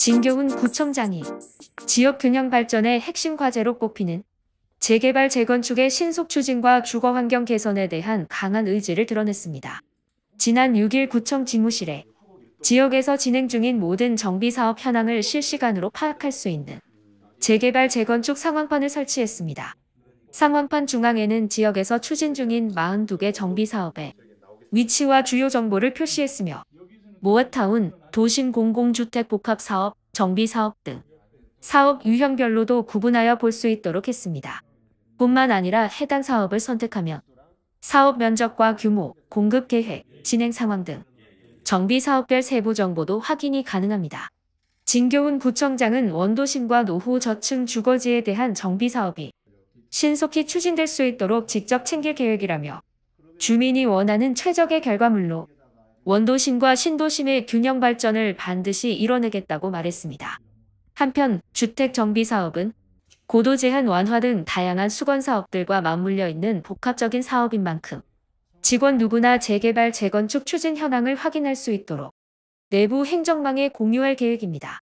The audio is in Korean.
진교훈 구청장이 지역 균형 발전의 핵심 과제로 꼽히는 재개발 재건축의 신속 추진과 주거 환경 개선에 대한 강한 의지를 드러냈습니다. 지난 6일 구청 지무실에 지역에서 진행 중인 모든 정비 사업 현황을 실시간으로 파악할 수 있는 재개발 재건축 상황판을 설치했습니다. 상황판 중앙에는 지역에서 추진 중인 42개 정비 사업의 위치와 주요 정보를 표시했으며 모아타운, 도심 공공주택 복합 사업, 정비 사업 등 사업 유형별로도 구분하여 볼 수 있도록 했습니다. 뿐만 아니라 해당 사업을 선택하면 사업 면적과 규모, 공급 계획, 진행 상황 등 정비 사업별 세부 정보도 확인이 가능합니다. 진교훈 구청장은 원도심과 노후 저층 주거지에 대한 정비 사업이 신속히 추진될 수 있도록 직접 챙길 계획이라며 주민이 원하는 최적의 결과물로 원도심과 신도심의 균형 발전을 반드시 이뤄내겠다고 말했습니다. 한편 주택 정비 사업은 고도 제한 완화 등 다양한 수건 사업들과 맞물려 있는 복합적인 사업인 만큼 직원 누구나 재개발 재건축 추진 현황을 확인할 수 있도록 내부 행정망에 공유할 계획입니다.